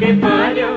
के पर्यो?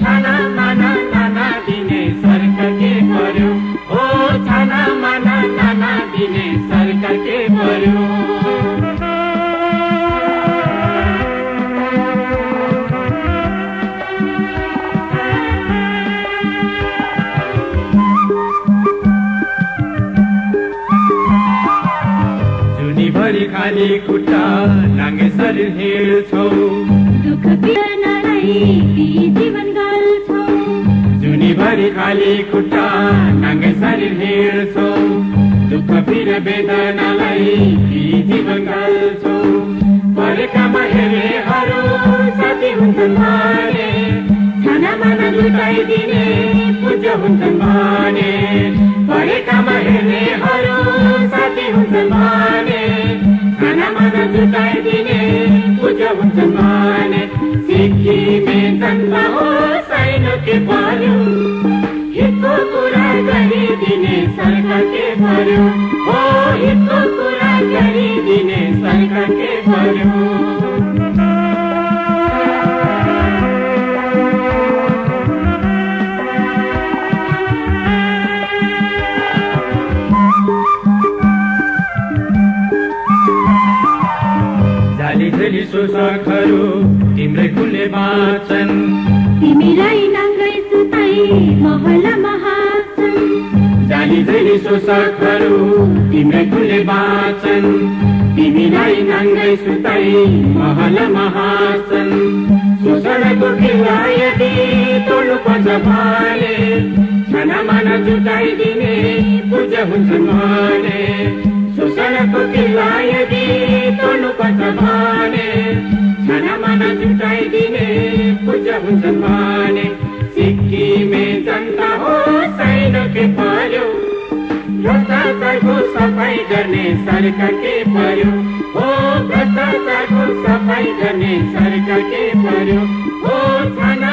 छाना माना नाना दिने सरकार के पर्यो? ओ छाना माना नाना दिने सरकार के पर्यो? खाली खुट्टा नाङ्गे शरीर हिँड्छौ जुनीभरि खाली खुट्टा नाङ्गे शरीर हिँड्छौ दुःख पिर वेदनालाई जीवन गाल्छौ परेकामा हेरेहरू साथी हुन्छन् भने खाना माना जुटाइदिने पूजा हुन्छन् भने परेकामा हेर्नेहरू के पर्यो? हितको कुरा गरिदिने सरकार के पर्यो। हो हितको कुरा गरिदिने सरकार के पर्यो शोषकहरू तिम्रै कुलले बाँच्छन् तिमीलाई झेली नाङ्गै सुताई महलमा हाँच्छन् शोषणको किल्ला यदि तोड्नु पर्छ भने खाना माना जुटाइदिने पूजा हुन्छन् भने शोषणको किल्ला यदि तोड्नु पर्छ भने खाना माना जुटाइदिने पूजा हुन्छन् भने भ्रष्टाचारको सफाई गर्ने सरकार के पर्यो? हो भ्रष्टाचारको सफाई गर्ने सरकार के पर्यो? हो छाना